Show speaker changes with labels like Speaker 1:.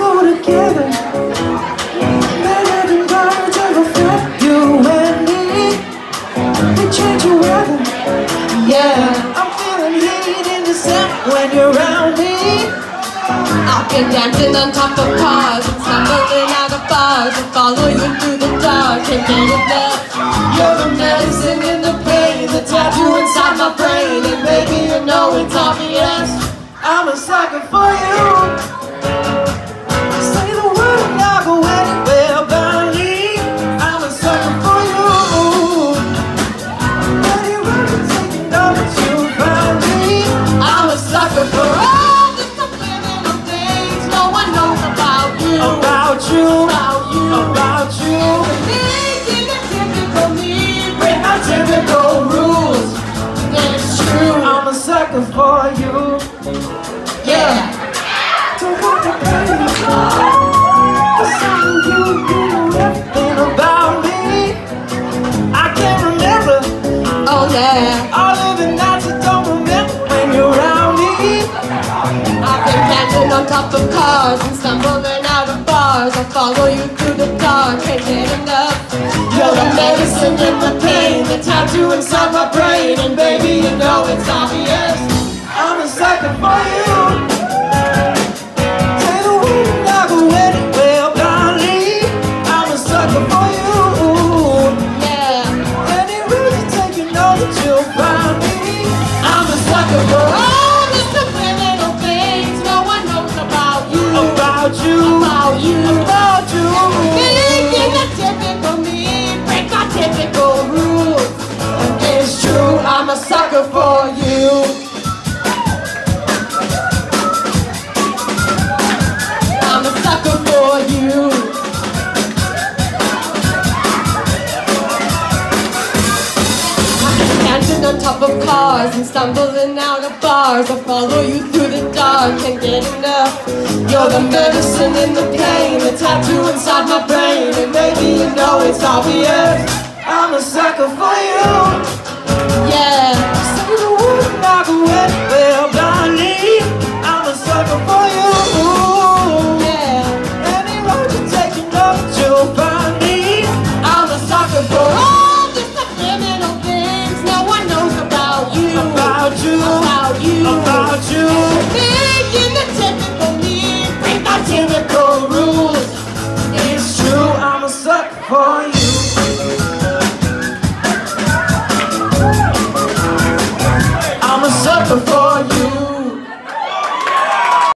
Speaker 1: go together. Better than. You and me, we change the weather. Yeah, I'm feeling heat in the sun when you're around me.
Speaker 2: I've dancing on top of cars and stumbling out of bars and follow you through the dark and get enough. You're the medicine in the pain, the tattoo inside my brain, and baby you know it's obvious.
Speaker 1: I'm a sucker for you.
Speaker 2: About you.
Speaker 1: About you,
Speaker 2: About you. Thinking the typical me,
Speaker 1: Break my typical rules.
Speaker 2: it's true.
Speaker 1: I'm a sucker for you.
Speaker 2: Yeah.
Speaker 1: Don't want to Cause you, you know everything about me. I can't remember
Speaker 2: Oh yeah.
Speaker 1: all of the nights I don't remember when you're around me.
Speaker 2: I've been dancing on top of cars and stumbling of bars. I follow you through the dark, can't get enough. You're the medicine in the pain, the tattoo inside my brain, and baby you know it's obvious.
Speaker 1: I'm a sucker for you. And I'll go anywhere, darling. I'm a sucker for
Speaker 2: Dancing on top of cars and stumbling out of bars. I follow you through the dark, can't get enough. You're the medicine in the pain, the tattoo inside my brain, and maybe you know it's obvious.
Speaker 1: I'm a sucker for you.